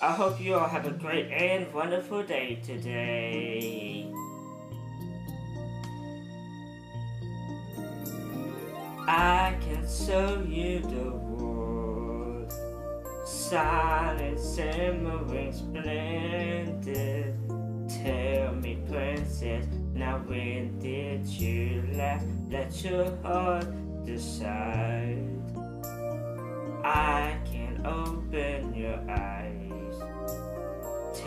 I hope you all have a great and wonderful day today. I can show you the world, silent, simmering, splendid. Tell me, princess, now when did you last let your heart decide? I can open your eyes,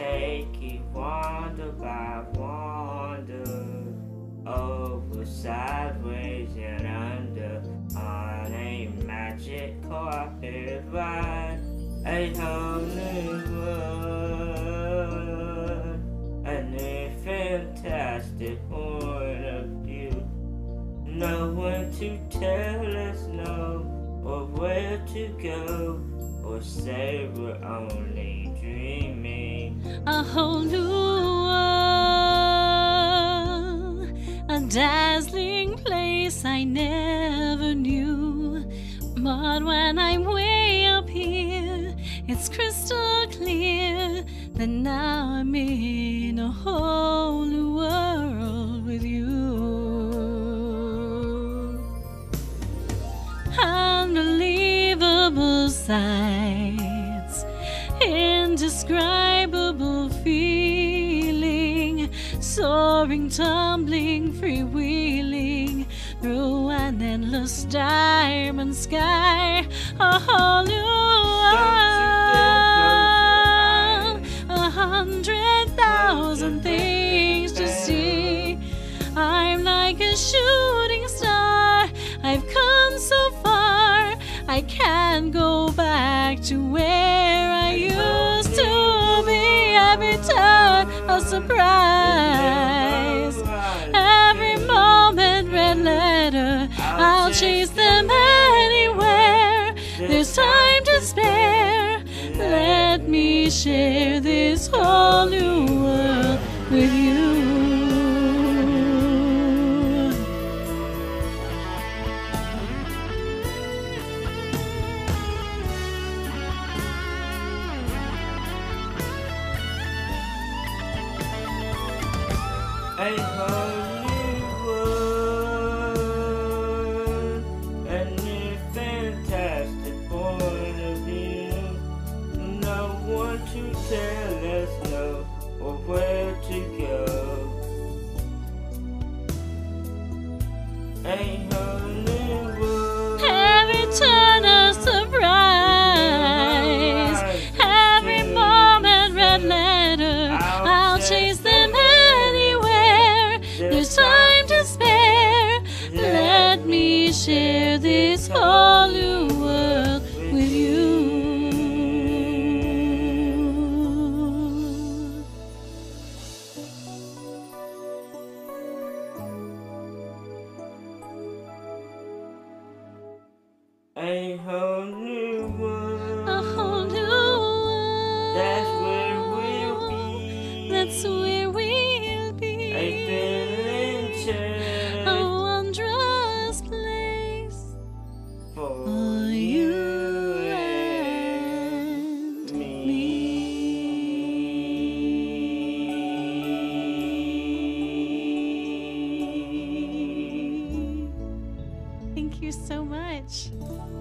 take you wander by wander, over, sideways, and under, on a magic carpet ride, a whole new world, a new fantastic point of view. No one to tell us no, or where to go, or say we're only. A whole new world, a dazzling place I never knew. But when I'm way up here, it's crystal clear that now I'm in a whole new world with you. Unbelievable sights, indescribable soaring, tumbling, freewheeling through an endless diamond sky, a whole new world, a hundred thousand things to see. I'm like a shooting star. I've come so far. I can't go back to where turn a surprise. Every moment, red letter. I'll chase them anywhere. There's time to spare. Let me share this whole new Whole A whole new world. you so much.